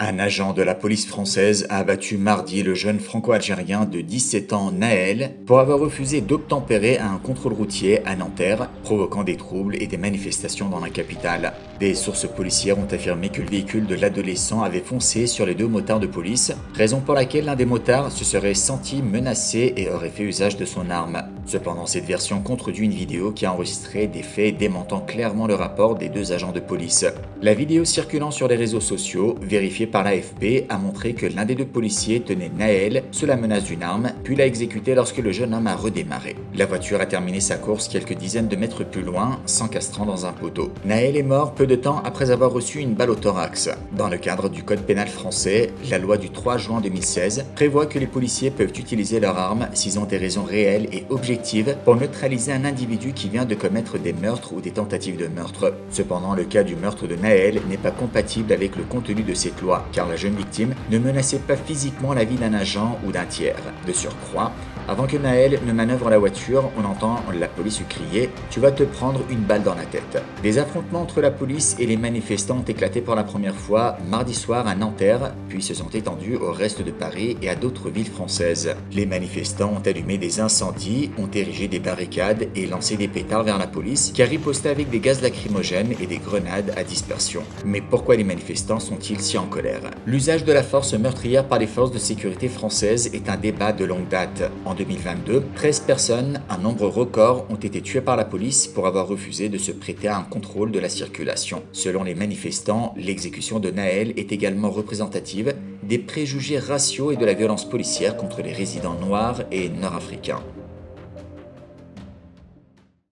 Un agent de la police française a abattu mardi le jeune franco-algérien de 17 ans Naël pour avoir refusé d'obtempérer à un contrôle routier à Nanterre, provoquant des troubles et des manifestations dans la capitale. Des sources policières ont affirmé que le véhicule de l'adolescent avait foncé sur les deux motards de police, raison pour laquelle l'un des motards se serait senti menacé et aurait fait usage de son arme. Cependant, cette version contredit une vidéo qui a enregistré des faits démentant clairement le rapport des deux agents de police. La vidéo circulant sur les réseaux sociaux, vérifiée par l'AFP, a montré que l'un des deux policiers tenait Naël sous la menace d'une arme, puis l'a exécuté lorsque le jeune homme a redémarré. La voiture a terminé sa course quelques dizaines de mètres plus loin, s'encastrant dans un poteau. Naël est mort peu de temps après avoir reçu une balle au thorax. Dans le cadre du code pénal français, la loi du 3 juin 2016 prévoit que les policiers peuvent utiliser leur arme s'ils ont des raisons réelles et objectives pour neutraliser un individu qui vient de commettre des meurtres ou des tentatives de meurtre. Cependant, le cas du meurtre de Naël n'est pas compatible avec le contenu de cette loi car la jeune victime ne menaçait pas physiquement la vie d'un agent ou d'un tiers. De surcroît, avant que Naël ne manœuvre la voiture, on entend la police crier Tu vas te prendre une balle dans la tête. Des affrontements entre la police et les manifestants ont éclaté pour la première fois mardi soir à Nanterre, puis se sont étendus au reste de Paris et à d'autres villes françaises. Les manifestants ont allumé des incendies, ont érigé des barricades et lancé des pétards vers la police, qui a riposté avec des gaz lacrymogènes et des grenades à dispersion. Mais pourquoi les manifestants sont-ils si en colère? L'usage de la force meurtrière par les forces de sécurité françaises est un débat de longue date. 2022, 13 personnes, un nombre record, ont été tuées par la police pour avoir refusé de se prêter à un contrôle de la circulation. Selon les manifestants, l'exécution de Naël est également représentative des préjugés raciaux et de la violence policière contre les résidents noirs et nord-africains.